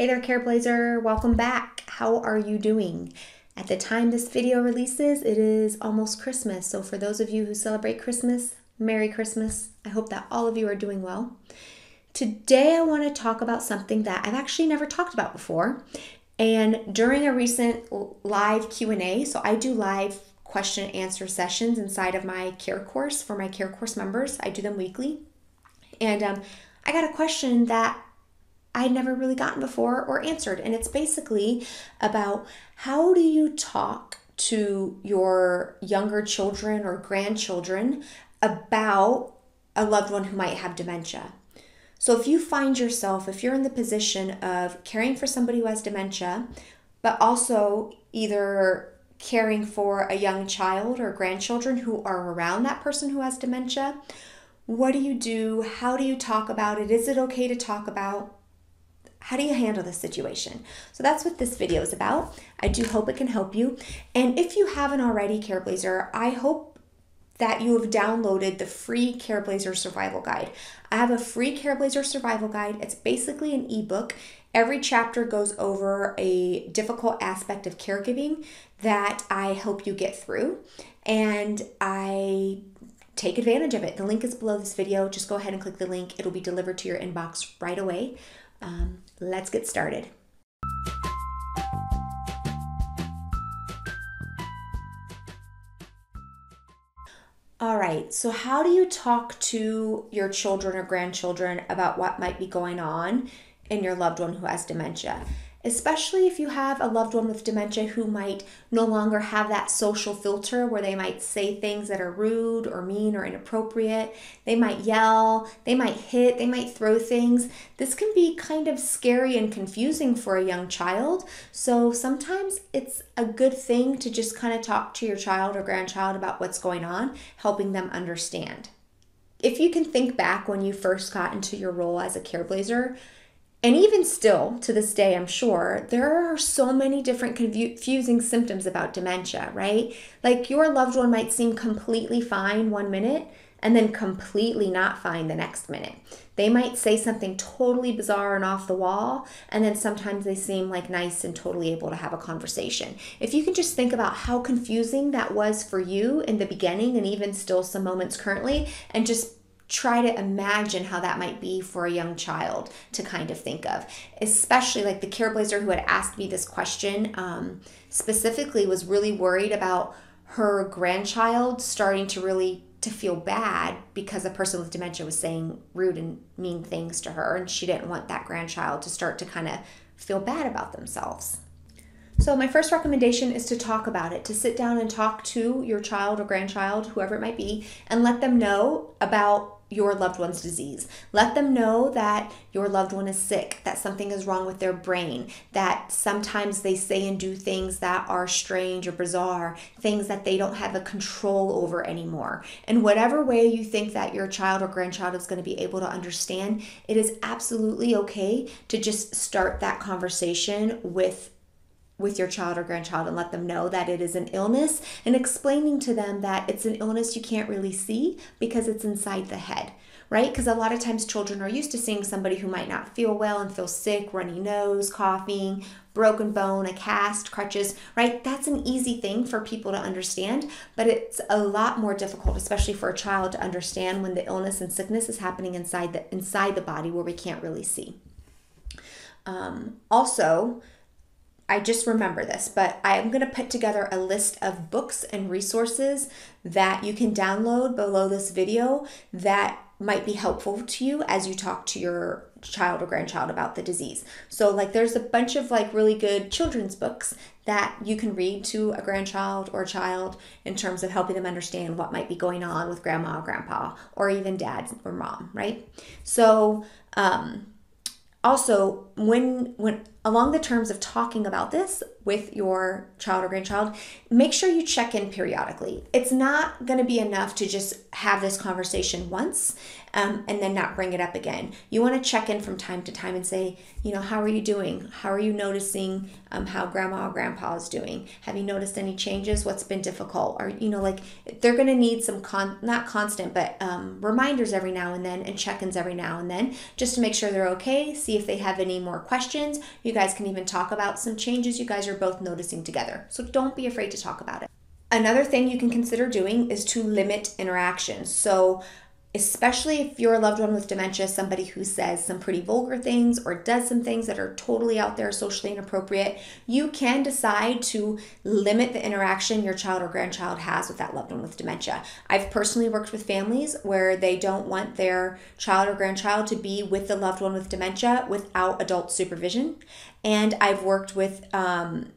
Hey there, Careblazer. Welcome back. How are you doing? At the time this video releases, it is almost Christmas. So, for those of you who celebrate Christmas, Merry Christmas. I hope that all of you are doing well. Today, I want to talk about something that I've actually never talked about before. And during a recent live Q&A, so I do live question and answer sessions inside of my care course for my care course members. I do them weekly. And um, I got a question that I had never really gotten before or answered. And it's basically about how do you talk to your younger children or grandchildren about a loved one who might have dementia? So if you find yourself, if you're in the position of caring for somebody who has dementia, but also either caring for a young child or grandchildren who are around that person who has dementia, what do you do? How do you talk about it? Is it okay to talk about? How do you handle this situation? So that's what this video is about. I do hope it can help you. And if you haven't already, Careblazer, I hope that you have downloaded the free Careblazer Survival Guide. I have a free Careblazer Survival Guide. It's basically an ebook. Every chapter goes over a difficult aspect of caregiving that I hope you get through. And I take advantage of it. The link is below this video. Just go ahead and click the link. It'll be delivered to your inbox right away. Um, let's get started. All right, so how do you talk to your children or grandchildren about what might be going on in your loved one who has dementia? Especially if you have a loved one with dementia who might no longer have that social filter where they might say things that are rude or mean or inappropriate. They might yell, they might hit, they might throw things. This can be kind of scary and confusing for a young child. So sometimes it's a good thing to just kind of talk to your child or grandchild about what's going on, helping them understand. If you can think back when you first got into your role as a careblazer, and even still, to this day, I'm sure, there are so many different confusing symptoms about dementia, right? Like your loved one might seem completely fine one minute and then completely not fine the next minute. They might say something totally bizarre and off the wall, and then sometimes they seem like nice and totally able to have a conversation. If you can just think about how confusing that was for you in the beginning and even still some moments currently, and just try to imagine how that might be for a young child to kind of think of. Especially like the careblazer who had asked me this question um, specifically was really worried about her grandchild starting to really to feel bad because a person with dementia was saying rude and mean things to her and she didn't want that grandchild to start to kind of feel bad about themselves. So, my first recommendation is to talk about it, to sit down and talk to your child or grandchild, whoever it might be, and let them know about your loved one's disease. Let them know that your loved one is sick, that something is wrong with their brain, that sometimes they say and do things that are strange or bizarre, things that they don't have a control over anymore. In whatever way you think that your child or grandchild is going to be able to understand, it is absolutely okay to just start that conversation with with your child or grandchild and let them know that it is an illness and explaining to them that it's an illness you can't really see because it's inside the head, right? Because a lot of times children are used to seeing somebody who might not feel well and feel sick, runny nose, coughing, broken bone, a cast, crutches, right? That's an easy thing for people to understand, but it's a lot more difficult, especially for a child to understand when the illness and sickness is happening inside the inside the body where we can't really see. Um, also, I just remember this, but I'm going to put together a list of books and resources that you can download below this video that might be helpful to you as you talk to your child or grandchild about the disease. So like there's a bunch of like really good children's books that you can read to a grandchild or a child in terms of helping them understand what might be going on with grandma or grandpa or even dad or mom, right? So um also when when along the terms of talking about this with your child or grandchild make sure you check in periodically. It's not going to be enough to just have this conversation once um, and then not bring it up again. You want to check in from time to time and say you know how are you doing? How are you noticing um, how grandma or grandpa is doing? Have you noticed any changes? What's been difficult? Or you know like they're going to need some con not constant but um, reminders every now and then and check-ins every now and then just to make sure they're okay see if they have any more questions. You guys can even talk about some changes you guys are both noticing together. So don't be afraid to talk about it. Another thing you can consider doing is to limit interactions. So, especially if you're a loved one with dementia, somebody who says some pretty vulgar things or does some things that are totally out there socially inappropriate, you can decide to limit the interaction your child or grandchild has with that loved one with dementia. I've personally worked with families where they don't want their child or grandchild to be with the loved one with dementia without adult supervision. And I've worked with um,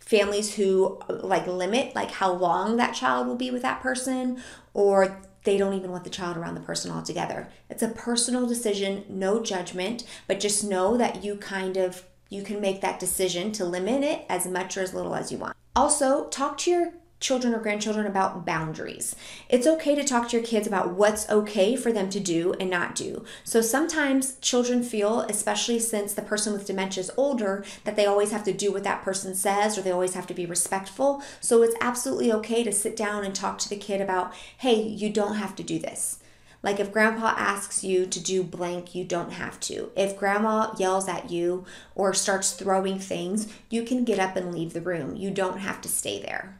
families who like limit like how long that child will be with that person or they don't even want the child around the person altogether. It's a personal decision, no judgment, but just know that you kind of you can make that decision to limit it as much or as little as you want. Also, talk to your children or grandchildren about boundaries. It's okay to talk to your kids about what's okay for them to do and not do. So sometimes children feel, especially since the person with dementia is older, that they always have to do what that person says or they always have to be respectful. So it's absolutely okay to sit down and talk to the kid about, hey, you don't have to do this. Like if grandpa asks you to do blank, you don't have to. If grandma yells at you or starts throwing things, you can get up and leave the room. You don't have to stay there.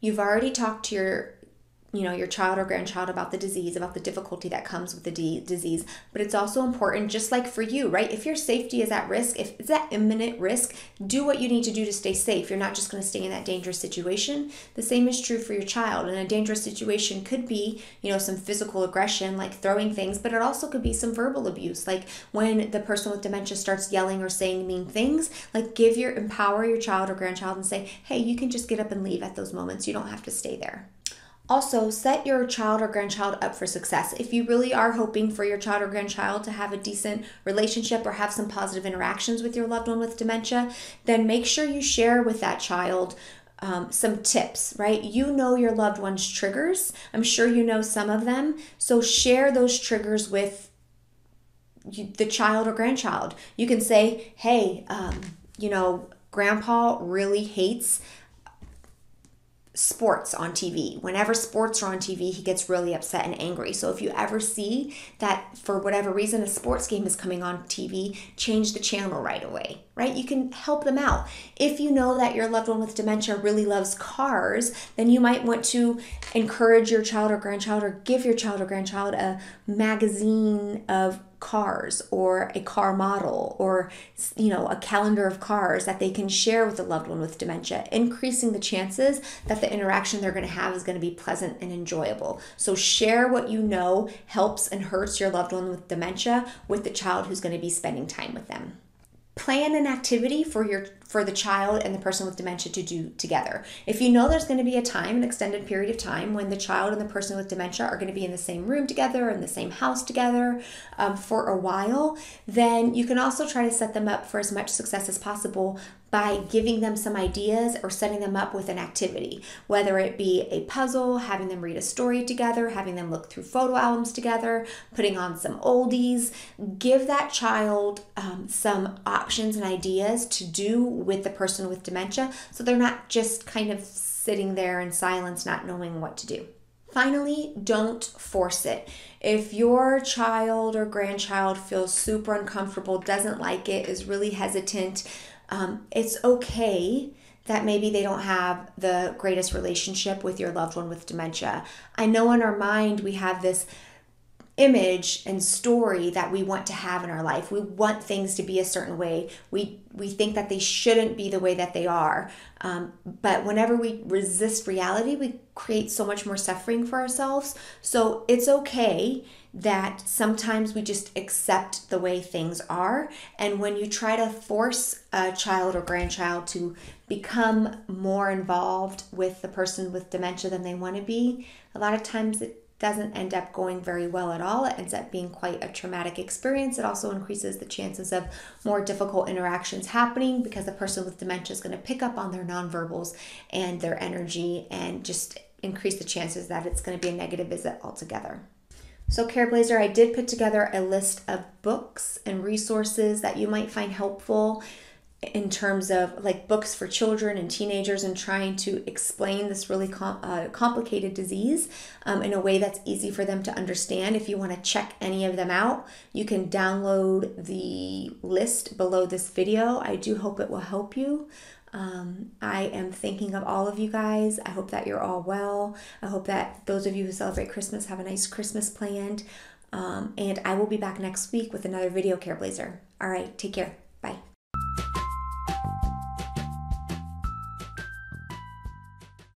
You've already talked to your you know your child or grandchild about the disease about the difficulty that comes with the de- disease. But it's also important just like for you right? If your safety is at risk if it's at imminent risk do what you need to do to stay safe. You're not just going to stay in that dangerous situation. The same is true for your child. And a dangerous situation could be you know some physical aggression like throwing things but it also could be some verbal abuse. Like when the person with dementia starts yelling or saying mean things like give your empower your child or grandchild and say hey you can just get up and leave at those moments. You don't have to stay there also, set your child or grandchild up for success. If you really are hoping for your child or grandchild to have a decent relationship or have some positive interactions with your loved one with dementia, then make sure you share with that child um, some tips, right? You know your loved one's triggers. I'm sure you know some of them. So share those triggers with the child or grandchild. You can say, hey, um, you know, grandpa really hates sports on TV. Whenever sports are on TV, he gets really upset and angry. So if you ever see that for whatever reason a sports game is coming on TV, change the channel right away, right? You can help them out. If you know that your loved one with dementia really loves cars, then you might want to encourage your child or grandchild or give your child or grandchild a magazine of cars or a car model or you know a calendar of cars that they can share with a loved one with dementia increasing the chances that the interaction they're going to have is going to be pleasant and enjoyable. So share what you know helps and hurts your loved one with dementia with the child who's going to be spending time with them plan an activity for your for the child and the person with dementia to do together. If you know there's going to be a time, an extended period of time, when the child and the person with dementia are going to be in the same room together, in the same house together um, for a while, then you can also try to set them up for as much success as possible by giving them some ideas or setting them up with an activity, whether it be a puzzle, having them read a story together, having them look through photo albums together, putting on some oldies. Give that child um, some options and ideas to do with the person with dementia so they're not just kind of sitting there in silence, not knowing what to do. Finally, don't force it. If your child or grandchild feels super uncomfortable, doesn't like it, is really hesitant, um, it's okay that maybe they don't have the greatest relationship with your loved one with dementia. I know in our mind we have this image and story that we want to have in our life. We want things to be a certain way. We we think that they shouldn't be the way that they are. Um, but whenever we resist reality, we create so much more suffering for ourselves. So it's okay that sometimes we just accept the way things are. And when you try to force a child or grandchild to become more involved with the person with dementia than they want to be, a lot of times it doesn't end up going very well at all. It ends up being quite a traumatic experience. It also increases the chances of more difficult interactions happening because the person with dementia is going to pick up on their nonverbals and their energy and just increase the chances that it's going to be a negative visit altogether. So, Careblazer, I did put together a list of books and resources that you might find helpful in terms of like books for children and teenagers and trying to explain this really com- uh, complicated disease um, in a way that's easy for them to understand. If you want to check any of them out, you can download the list below this video. I do hope it will help you. Um, I am thinking of all of you guys. I hope that you're all well. I hope that those of you who celebrate Christmas have a nice Christmas planned. Um, and I will be back next week with another video, Careblazer. All right, take care.